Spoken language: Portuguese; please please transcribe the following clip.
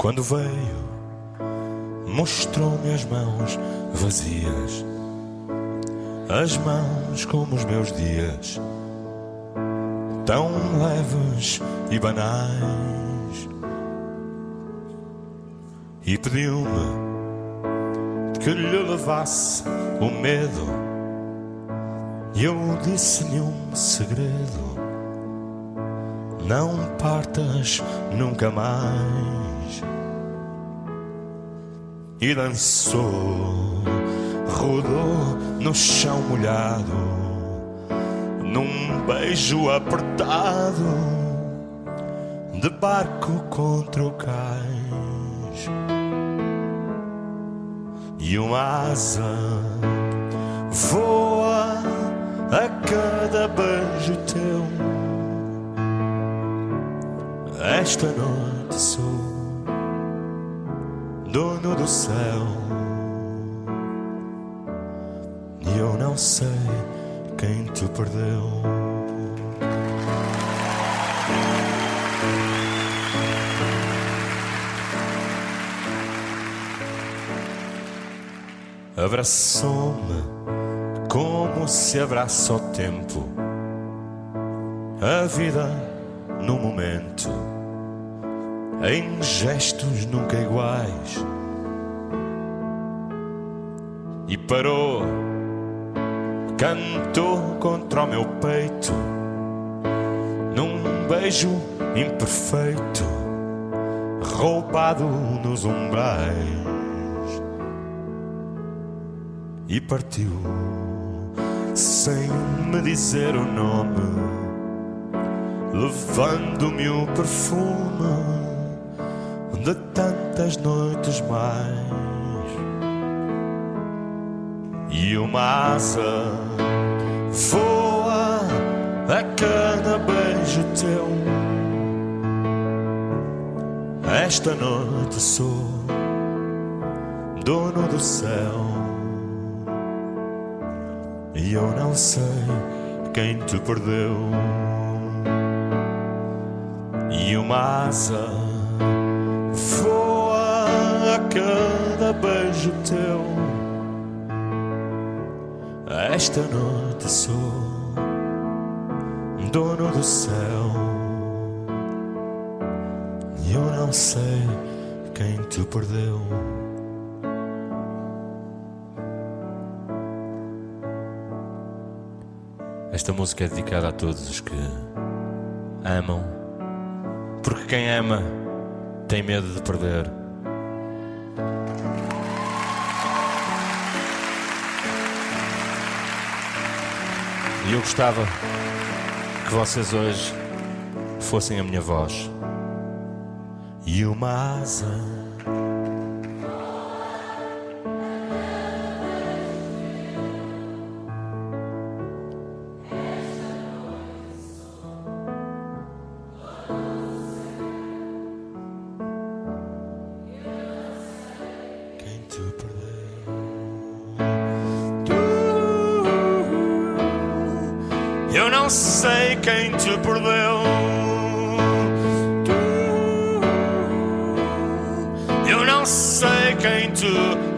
Quando veio, mostrou-me as mãos vazias, as mãos como os meus dias, tão leves e banais. E pediu-me que lhe levasse o medo. E eu disse-lhe um segredo: Não partas nunca mais. E dançou, rodou no chão molhado, num beijo apertado, de barco contra o cais. E uma asa voa a cada beijo teu. Esta noite sou dono do céu e eu não sei quem te perdeu. Abraçou-me como se abraça o tempo, a vida no momento, em gestos nunca iguais. E parou, cantou contra o meu peito, num beijo imperfeito, roubado nos umbrais e partiu sem me dizer o nome, levando-me o perfume de tantas noites mais. E uma asa voa a cada beijo teu. Esta noite sou dono do céu. E eu não sei quem te perdeu. E uma asa voa a cada beijo teu. Esta noite sou dono do céu. Eu não sei quem te perdeu. Esta música é dedicada a todos os que amam, porque quem ama tem medo de perder. E eu gostava que vocês hoje fossem a minha voz e uma asa. Sei quem te perdeu. Tu, eu não sei quem te perdeu.